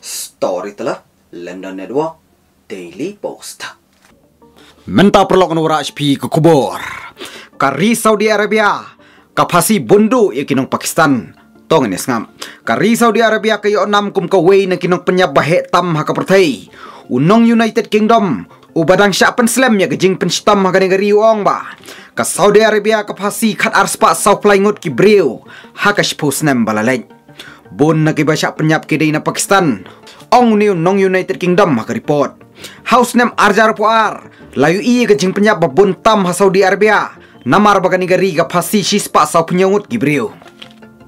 Story telah London Network Daily Post. Menta perlok nura HP ke kubur. Kari Saudi Arabia. Kapasi bundu ya kinong Pakistan. Tong ini ngam. Kari Saudi Arabia kayo enam kum kawai na kinong penyap bahe tam haka pertai. Unong United Kingdom. Ubadang syak penslam ya gejing penstam haka negari uang ba. Ka Saudi Arabia kapasi kat arspa sau plaingut ki breu. Haka shpus nem balaleng. Bun na kibasyak penyap kidai na Pakistan. Ong ni Unong United Kingdom haka report. House nem arjar puar. Layu iya ke jing penyap babun tam ha Saudi Arabia. Namar baga negari ka pasi shispa sau penyangut gibriu.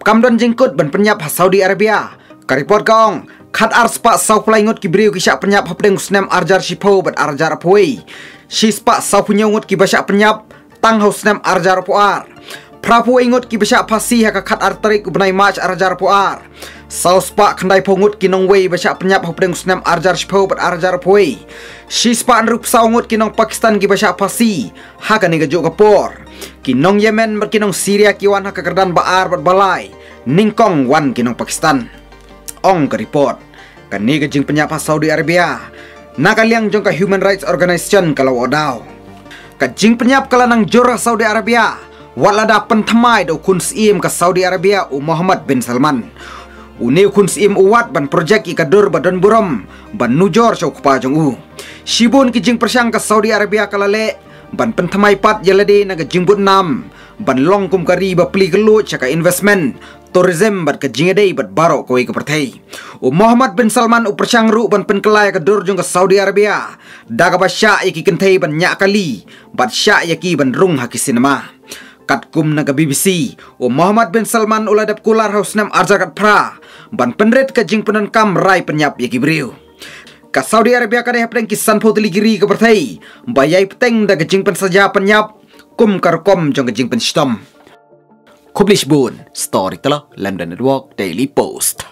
Kamdon jingkut ban penyap ha Saudi Arabia. Ka report kaong. Kat ar spa sau pelangut gibriu kisyak penyap ha pedeng snem arjar shipau bat arjar puai. Shispa sau penyangut kibasyak penyap. Tang haus nem arjar puar. Prapu ingut ki besyak pasi ha kat arterik benai mach arjar puar. Saus pak kendai pongut kinong wei besyak penyap hopdeng snam arjar shpo bat arjar puai. Shis pak nrup saungut kinong Pakistan ki besyak pasi. Ha kan ni gajuk kapor. Kinong Yemen ber kinong Syria kiwan ha kekerdan baar bat balai. Ningkong wan kinong Pakistan. Ong ke report. Kan ni gajing penyap Saudi Arabia. Nakaliang jong ka Human Rights Organization kalau odau. Kajing penyap kalanang jorah Saudi Arabia. Walada pentamai do kun sim ke Saudi Arabia u Muhammad bin Salman. Uni kun sim uwat ban projek ikadur badan buram ban nujor syau kupa jong u. Shibun ki jing persyang ke Saudi Arabia kalale ban pentamai pat yalade naga jingbut nam ban long kum kari ba pli gelu caka investment tourism bat ke jingedei bat baro koi ke pertai. U Muhammad bin Salman u persyang ru ban penkelai ke dur jong ke Saudi Arabia. Daga ba syak yaki kentai ban nyak kali bat syak yaki ban rung haki katkum naga BBC o Muhammad bin Salman uladap kular hausnam arjakat pra. Ban penret ka jing penan kam rai penyap yaki briu ka Saudi Arabia ka deh peng kisan poteli giri ke bertai bayai peteng da jing pen saja penyap. Kum karkom jong jing pen stom Kublish Boon, Story telah London Network Daily Post.